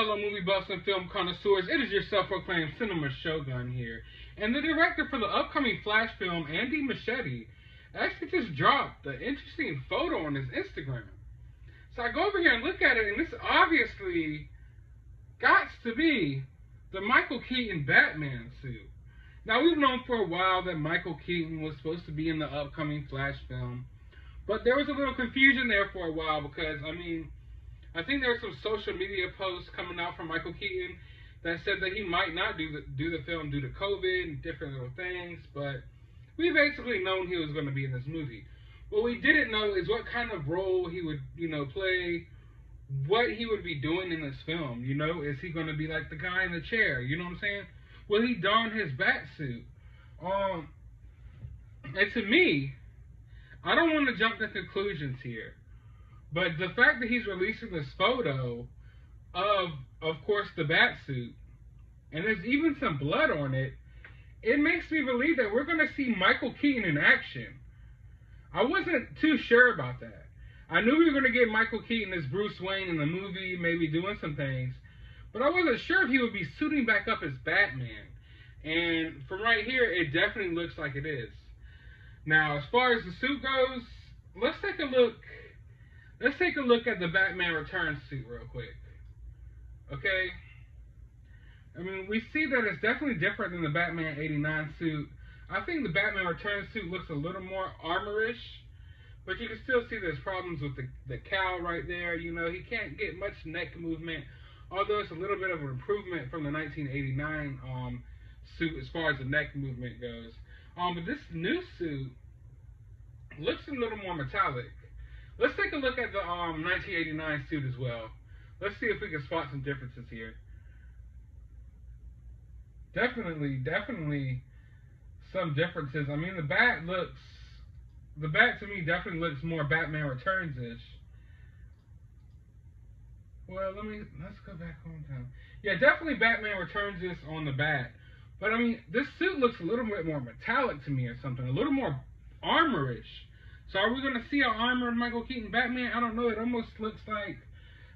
fellow movie buffs and film connoisseurs. It is your self-proclaimed cinema shogun here, and the director for the upcoming Flash film, Andy Muschietti, actually just dropped an interesting photo on his Instagram. So I go over here and look at it, and this obviously got to be the Michael Keaton Batman suit. Now we've known for a while that Michael Keaton was supposed to be in the upcoming Flash film, but there was a little confusion there for a while because I mean, I think there were some social media posts coming out from Michael Keaton that said that he might not do the do the film due to COVID and different little things, but we basically known he was going to be in this movie. What we didn't know is what kind of role he would, you know, play, what he would be doing in this film. You know, is he going to be like the guy in the chair? You know what I'm saying? Will he don his bat suit? Um, and to me, I don't want to jump to conclusions here, but the fact that he's releasing this photo of, of course, the bat suit, and there's even some blood on it, it makes me believe that we're going to see Michael Keaton in action. I wasn't too sure about that. I knew we were going to get Michael Keaton as Bruce Wayne in the movie, maybe doing some things, but I wasn't sure if he would be suiting back up as Batman. And from right here, it definitely looks like it is. Now, as far as the suit goes, let's take a look. Let's take a look at the Batman Returns suit real quick. Okay. I mean, we see that it's definitely different than the Batman 89 suit. I think the Batman Returns suit looks a little more armorish, but you can still see there's problems with the, the cowl right there. You know, he can't get much neck movement, although it's a little bit of an improvement from the 1989 um, suit as far as the neck movement goes. Um, but this new suit looks a little more metallic. Let's take a look at the um, 1989 suit as well. Let's see if we can spot some differences here. Definitely, definitely some differences. I mean, the bat looks, the bat to me definitely looks more Batman Returns ish. Well, let me let's go back home time. Yeah, definitely Batman Returns this on the bat. But I mean, this suit looks a little bit more metallic to me or something, a little more armorish. So are we gonna see an armored Michael Keaton Batman? I don't know. It almost looks like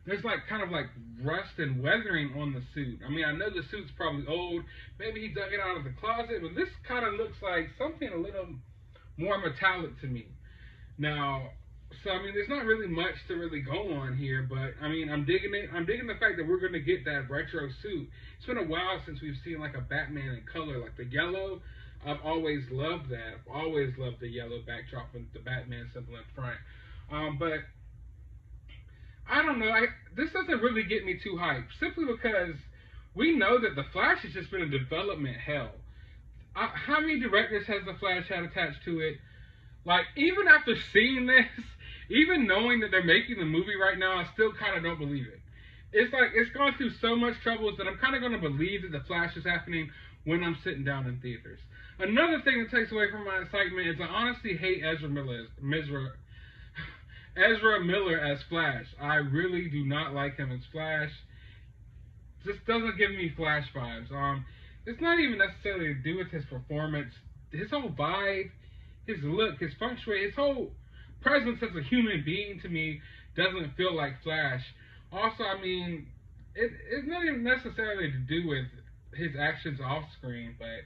there's like kind of like rust and weathering on the suit. I mean, I know the suit's probably old. Maybe he dug it out of the closet, but this kind of looks like something a little more metallic to me. Now, so I mean, there's not really much to really go on here, but I mean, I'm digging it. I'm digging the fact that we're gonna get that retro suit. It's been a while since we've seen like a Batman in color, like the yellow. I've always loved that. I've always loved the yellow backdrop with the Batman symbol in front. Um, but I don't know. I, this doesn't really get me too hyped, simply because we know that the Flash has just been a development hell. Uh, how many directors has the Flash had attached to it? Like even after seeing this, even knowing that they're making the movie right now, I still kind of don't believe it. It's like it's gone through so much troubles that I'm kind of going to believe that the Flash is happening when I'm sitting down in theaters. Another thing that takes away from my excitement is I honestly hate Ezra Miller, Ezra, Ezra Miller as Flash. I really do not like him as Flash. Just doesn't give me Flash vibes. Um, it's not even necessarily to do with his performance. His whole vibe, his look, his shui, his whole presence as a human being to me doesn't feel like Flash. Also, I mean, it, it's not even necessarily to do with his actions off screen, but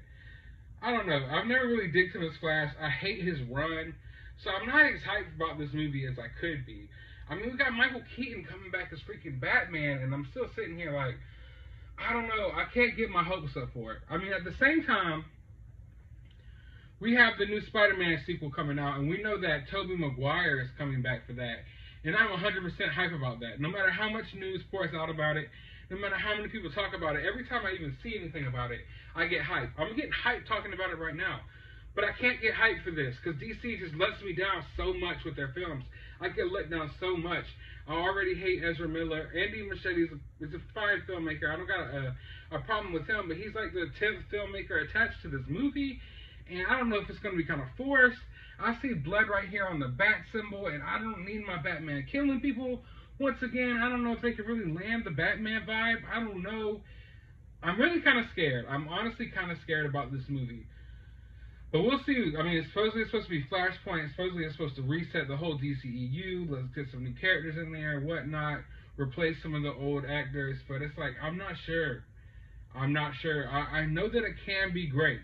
I don't know. I've never really digged him as Flash. I hate his run. So I'm not as hyped about this movie as I could be. I mean, we got Michael Keaton coming back as freaking Batman, and I'm still sitting here like, I don't know. I can't get my hopes up for it. I mean, at the same time, we have the new Spider-Man sequel coming out, and we know that Tobey Maguire is coming back for that. And I'm 100% hype about that. No matter how much news pours out about it, no matter how many people talk about it, every time I even see anything about it, I get hype. I'm getting hype talking about it right now. But I can't get hyped for this because DC just lets me down so much with their films. I get let down so much. I already hate Ezra Miller. Andy Muschietti is a, is a fine filmmaker. I don't got a, a problem with him, but he's like the 10th filmmaker attached to this movie. And I don't know if it's going to be kind of forced. I see blood right here on the bat symbol, and I don't need my Batman killing people. Once again, I don't know if they can really land the Batman vibe. I don't know. I'm really kind of scared. I'm honestly kind of scared about this movie. But we'll see. I mean, supposedly it's supposed to be Flashpoint. Supposedly it's supposed to reset the whole DCEU. Let's get some new characters in there and whatnot. replace some of the old actors, but it's like I'm not sure. I'm not sure. I, I know that it can be great.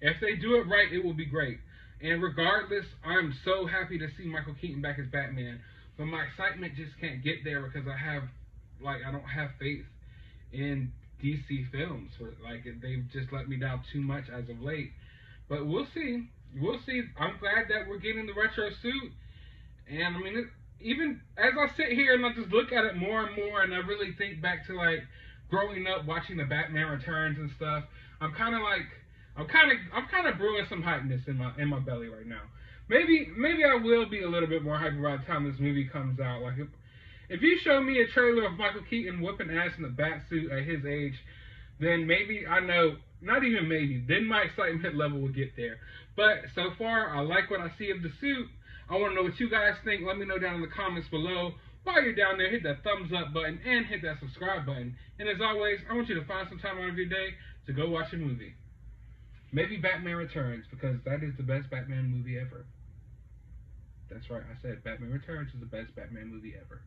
If they do it right, it will be great. And regardless, I'm so happy to see Michael Keaton back as Batman. But my excitement just can't get there because I have, like, I don't have faith in DC films. Like, they've just let me down too much as of late. But we'll see. We'll see. I'm glad that we're getting the retro suit. And I mean, it, even as I sit here and I just look at it more and more, and I really think back to like growing up watching the Batman Returns and stuff, I'm kind of like I'm kind of I'm kind of brewing some hypeness in my in my belly right now. Maybe maybe I will be a little bit more hyper by the time this movie comes out. Like if, if you show me a trailer of Michael Keaton whooping ass in the bat suit at his age, then maybe I know. Not even maybe. Then my excitement level will get there. But so far, I like what I see of the suit. I want to know what you guys think. Let me know down in the comments below. While you're down there, hit that thumbs up button and hit that subscribe button. And as always, I want you to find some time out of your day to go watch a movie. Maybe Batman Returns, because that is the best Batman movie ever. That's right, I said Batman Returns is the best Batman movie ever.